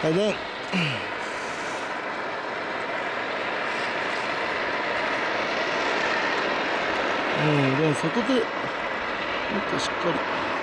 回転うんでも外手もっとしっかり。